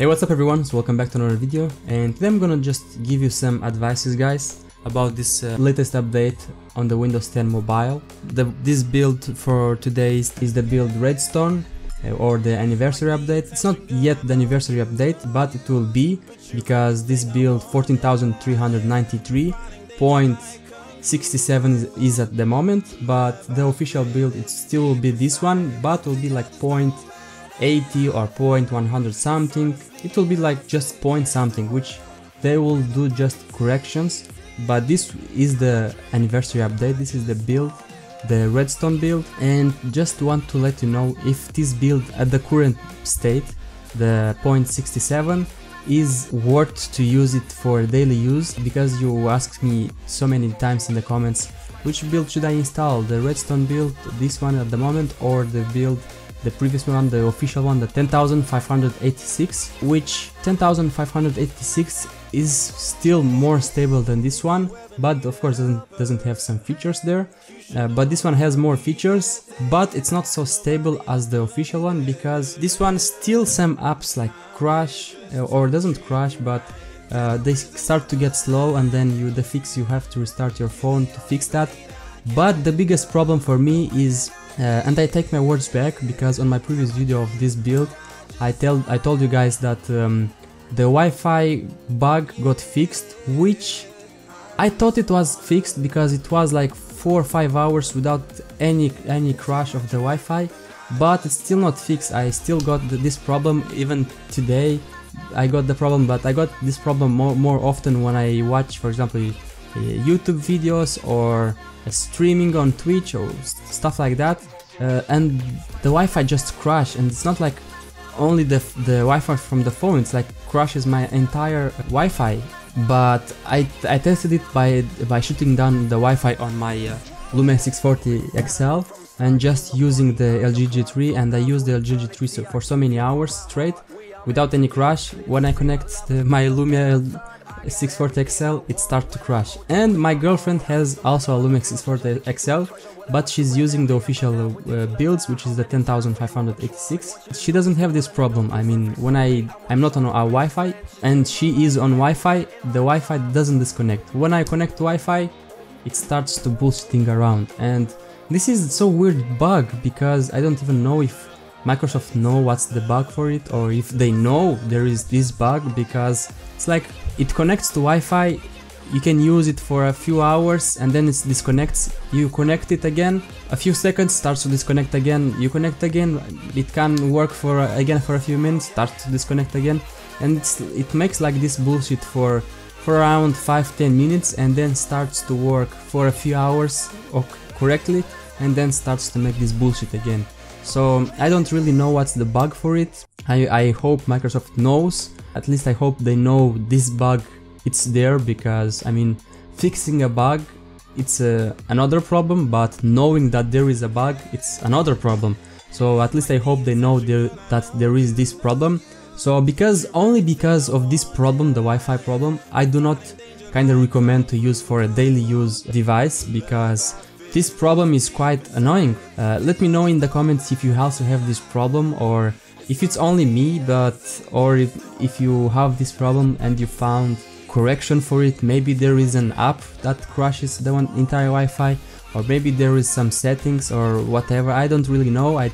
Hey what's up everyone, so welcome back to another video and today I'm gonna just give you some advices guys about this uh, latest update on the Windows 10 mobile. The, this build for today is, is the build Redstone uh, or the anniversary update. It's not yet the anniversary update but it will be because this build 14,393.67 is, at the moment but the official build it still will be this one but will be like point 80 or point 100 something it will be like just point something which they will do just corrections. But this is the anniversary update this is the build the redstone build and just want to let you know if this build at the current state the 0.67 is worth to use it for daily use because you asked me so many times in the comments which build should I install the redstone build this one at the moment or the build the previous one, the official one, the 10,586, which 10,586 is still more stable than this one, but of course doesn't, doesn't have some features there. Uh, but this one has more features, but it's not so stable as the official one because this one still some apps like crash uh, or doesn't crash, but uh, they start to get slow and then you the fix you have to restart your phone to fix that. But the biggest problem for me is uh, and I take my words back because on my previous video of this build I, tell, I told you guys that um, the Wi-Fi bug got fixed which I thought it was fixed because it was like 4 or 5 hours without any, any crash of the Wi-Fi but it's still not fixed, I still got this problem even today. I got the problem but I got this problem more, more often when I watch for example YouTube videos or streaming on Twitch or stuff like that uh, and the Wi-Fi just crashed and it's not like only the, the Wi-Fi from the phone, it's like crashes my entire Wi-Fi but I, I tested it by, by shutting down the Wi-Fi on my uh, Lumia 640 XL and just using the LG G3 and I used the LG G3 for so many hours straight without any crash. When I connect the, my Lumia 640 XL, it starts to crash. And my girlfriend has also a Lumia 640 XL, but she's using the official uh, builds, which is the 10586. She doesn't have this problem. I mean, when I I'm not on a Wi-Fi and she is on Wi-Fi, the Wi-Fi doesn't disconnect. When I connect to Wi-Fi, it starts to bullshitting around. And this is so weird bug because I don't even know if Microsoft know what's the bug for it or if they know there is this bug because it's like it connects to Wi-Fi you can use it for a few hours and then it disconnects you connect it again a few seconds starts to disconnect again you connect again it can work for again for a few minutes starts to disconnect again and it makes like this bullshit for for around 5-10 minutes and then starts to work for a few hours correctly and then starts to make this bullshit again so I don't really know what's the bug for it. I, I hope Microsoft knows. At least I hope they know this bug it's there because I mean fixing a bug it's a, another problem but knowing that there is a bug it's another problem. So at least I hope they know there, that there is this problem. So because only because of this problem the Wi-Fi problem I do not kind of recommend to use for a daily use device because this problem is quite annoying. Uh, let me know in the comments if you also have this problem or if it's only me but or if, if you have this problem and you found correction for it, maybe there is an app that crashes the entire Wi-Fi or maybe there is some settings or whatever, I don't really know, I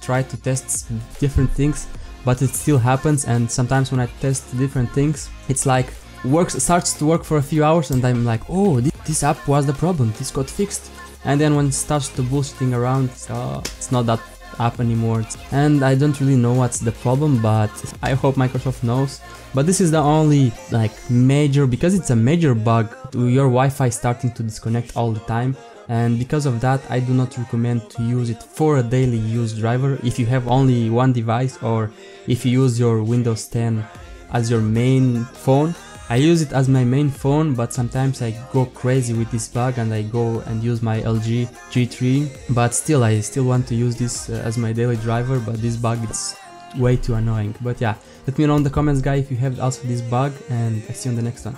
try to test different things but it still happens and sometimes when I test different things it's like works starts to work for a few hours and I'm like oh this app was the problem, this got fixed and then when it starts to boosting around uh, it's not that app anymore. And I don't really know what's the problem but I hope Microsoft knows. But this is the only like major because it's a major bug your Wi-Fi starting to disconnect all the time. And because of that I do not recommend to use it for a daily use driver. If you have only one device or if you use your Windows 10 as your main phone I use it as my main phone, but sometimes I go crazy with this bug and I go and use my LG G3, but still I still want to use this uh, as my daily driver, but this bug is way too annoying. But yeah, let me know in the comments guys if you have also this bug and I see you on the next one.